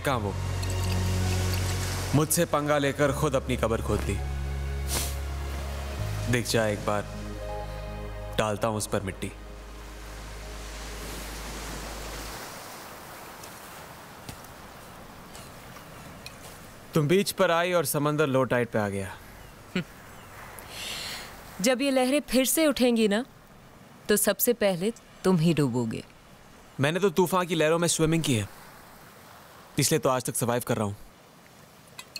कहाँ वो? मुझसे पंगा लेकर खुद अपनी कबर खोद दी। दिख जाए एक बार डालता हूँ उस पर मिट्टी। तुम बीच पर आई और समंदर लो टाइट पे आ गया। जब ये लहरें फिर से उठेंगी ना तो सबसे पहले तुम ही डूबोगे। मैंने तो तूफ़ान की लहरों में स्विमिंग की है। इसलिए तो आज तक सर्वाइव कर रहा हूँ।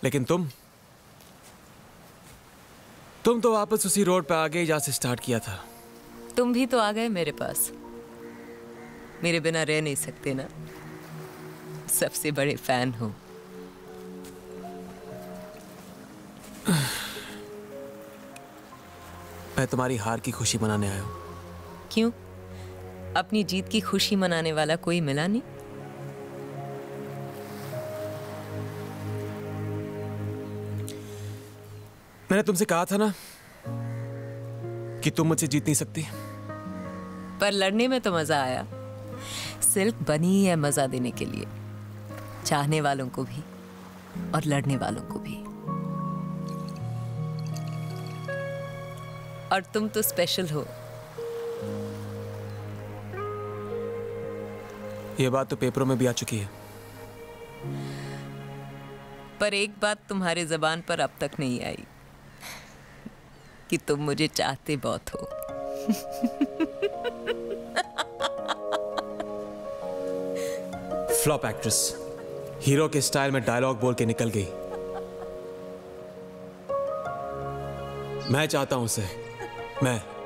लेकिन तुम? तुम तो वापस उसी रोड पे आ गए जहाँ से स्टार्ट किया था। तुम भी तो आ गए मेरे पास। मेरे बिना रह नहीं सकते ना? सबसे बड़े फ़ैन हो। मैं तुम्हारी हार की खुशी मनाने आया हूँ। क्यों? अपनी जीत की खुशी मनाने वाला कोई मिला नहीं? मैंने तुमसे कहा था ना कि तुम मुझसे जीत नहीं सकती। पर लड़ने में तो मज़ा आया। सिल्क बनी है मज़ा देने के लिए। चाहने वालों को भी और लड़ने वालों को भी। और तुम तो स्पेशल हो। ये बात तो पेपरों में भी आ चुकी है। पर एक बात तुम्हारे जबान पर अब तक नहीं आई। कि तुम मुझे चाहते बहुत हो। फ्लॉप एक्ट्रेस हीरो के स्टाइल में डायलॉग बोल के निकल गई। मैं चाहता हूँ उसे। मैं।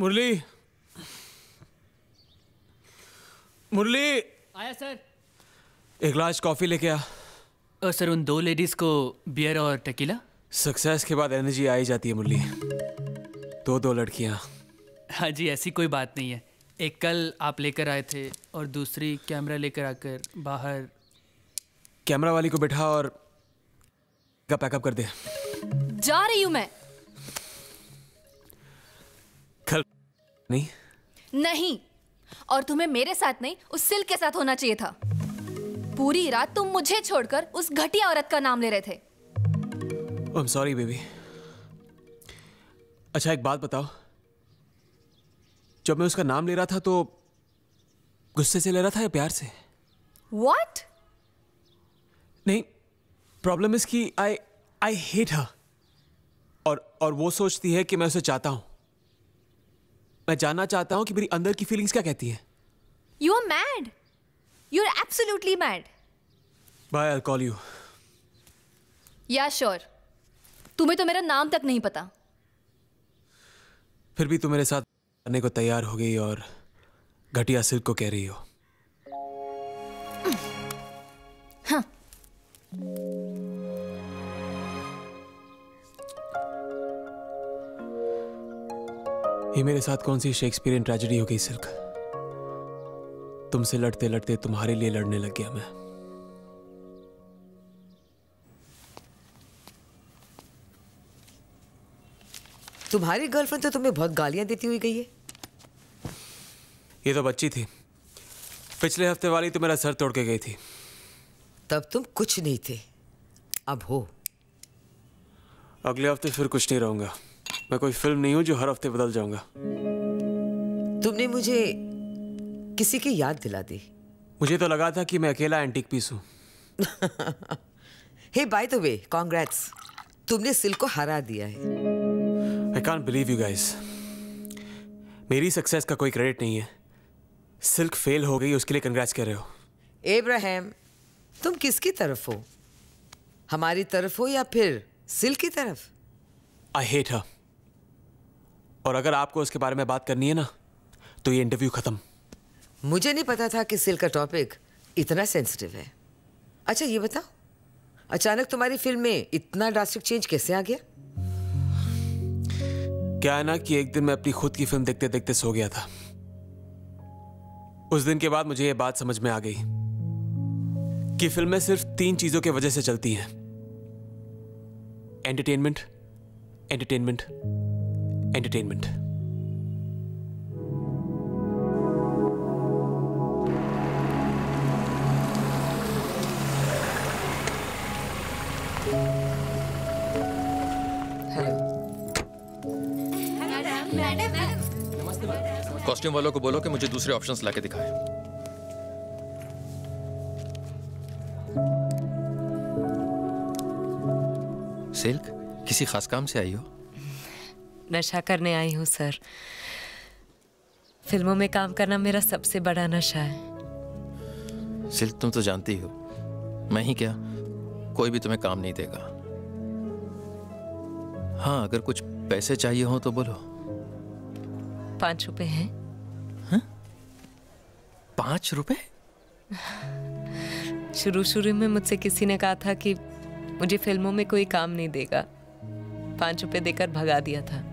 मुरली। मुरली। आया सर। एक ग्लास कॉफ़ी लेके आ। और सर उन दो लेडीज़ को बियर और टकीला सक्सेस के बाद एनर्जी आई जाती है मुरली। दो दो लड़कियाँ। हाँ जी ऐसी कोई बात नहीं है। एक कल आप लेकर आए थे और दूसरी कैमरा लेकर आकर बाहर। कैमरा वाली को बैठा और का पैकअप कर दे जा रही हूँ मैं। नहीं। नहीं। और तुम्हें मेरे साथ नहीं उस सिल्क के साथ होना चाहिए था। पूरी रात तुम मुझे छोड़कर उस घटिया औरत का नाम ले रहे थे। आई एम सॉरी बेबी अच्छा एक बात बताओ। जब मैं उसका नाम ले रहा था तो गुस्से से ले रहा था या प्यार से? वॉट नहीं प्रॉब्लम इज़ कि आई आई हेट हर और और वो सोचती है कि मैं उसे चाहता हूँ। मैं जानना चाहता हूँ कि मेरी अंदर की फीलिंग्स क्या कहती हैं। You are mad you are absolutely mad bye I call you या श्योर तुम्हें तो मेरा नाम तक नहीं पता। फिर भी तुम मेरे साथ करने को तैयार हो गई और घटिया सिल्क को कह रही हो। हाँ। ये मेरे साथ कौन सी शेक्सपियरियन ट्रेजेडी हो गई सिल्क तुमसे लड़ते लड़ते तुम्हारे लिए लड़ने लग गया मैं। तुम्हारी गर्लफ्रेंड तो तुम्हें बहुत गालियाँ देती हुई गई है। ये तो बच्ची थी। पिछले हफ़्ते वाली तो मेरा सर तोड़ के गई थी। तब तुम कुछ नहीं थे। अब हो। अगले हफ़्ते फिर कुछ नहीं रहूँगा। मैं कोई फ़िल्म नहीं हूँ जो हर हफ़्ते बदल जाऊँगा। तुमने मुझे किसी की याद दिला दी। मुझे तो लगा था कि मैं अकेला एंटीक पीस हूँ। Hey by the way congrats तुमने सिल को हरा दिया है। I can't believe you guys मेरी सक्सेस का कोई क्रेडिट नहीं है। सिल्क फेल हो गई उसके लिए कंग्रेट्स कर रहे हो। एब्राहम तुम किसकी तरफ़ हो? हमारी तरफ़ हो या फिर सिल्क की तरफ़? आई हेट हर और अगर आपको उसके बारे में बात करनी है ना तो ये इंटरव्यू खत्म। मुझे नहीं पता था कि सिल का टॉपिक इतना सेंसिटिव है। अच्छा ये बताओ अचानक तुम्हारी फ़िल्म में इतना ड्रास्टिक चेंज कैसे आ गया? क्या है ना कि एक दिन मैं अपनी खुद की फ़िल्म देखते देखते सो गया था। उस दिन के बाद मुझे यह बात समझ में आ गई कि फ़िल्में सिर्फ़ तीन चीज़ों की वजह से चलती हैं। Entertainment entertainment entertainment hello costume वालों को बोलो कि मुझे दूसरे ऑप्शंस लाके दिखाएँ। सिल्क किसी खास काम से आई हो? नशा करने आई हूँ सर। फ़िल्मों में काम करना मेरा सबसे बड़ा नशा है। सिल्क तुम तो जानती हो। मैं ही क्या? कोई भी तुम्हें काम नहीं देगा। हाँ अगर कुछ पैसे चाहिए हो तो बोलो। पाँच रुपए हैं। पाँच रुपए? शुरू शुरू में मुझसे किसी ने कहा था कि मुझे फ़िल्मों में कोई काम नहीं देगा। पाँच रुपए देकर भगा दिया था।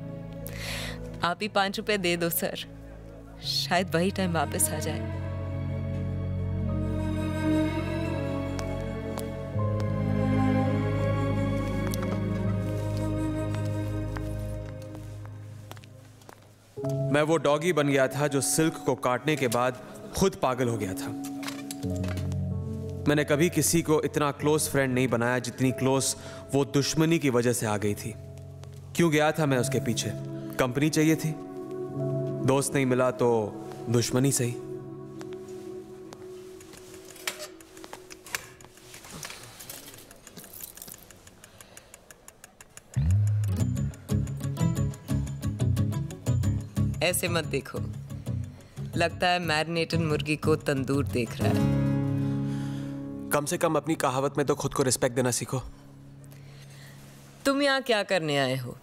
आप ही पाँच रुपए दे दो, सर। शायद वही टाइम वापस आ जाए। मैं वो डॉगी बन गया था जो सिल्क को काटने के बाद खुद पागल हो गया था। मैंने कभी किसी को इतना क्लोज फ्रेंड नहीं बनाया जितनी क्लोज वो दुश्मनी की वजह से आ गई थी। क्यों गया था मैं उसके पीछे? कंपनी चाहिए थी। दोस्त नहीं मिला तो दुश्मनी सही। ऐसे मत देखो। लगता है मैरिनेटेड मुर्गी को तंदूर देख रहा है। कम से कम अपनी कहावत में तो खुद को रिस्पेक्ट देना सीखो। तुम यहाँ क्या करने आए हो?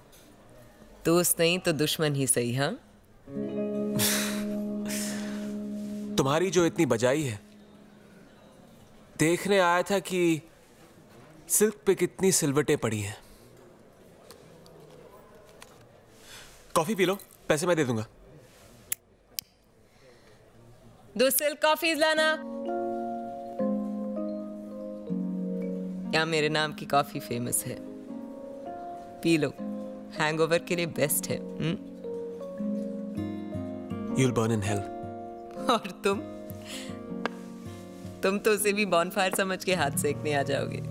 दोस्त नहीं तो दुश्मन ही सही हाँ? तुम्हारी जो इतनी बजाई है देखने आया था कि सिल्क पे कितनी सिलवटें पड़ी हैं। कॉफ़ी पी लो पैसे मैं दे दूँगा। दो सिल्क कॉफीज लाना। यहाँ मेरे नाम की कॉफ़ी फ़ेमस है। पी लो। हैंगओवर के लिए बेस्ट है you you'll burn in hell और तुम? तुम तो उसे भी बॉनफायर समझ के हाथ सेकने आ जाओगे।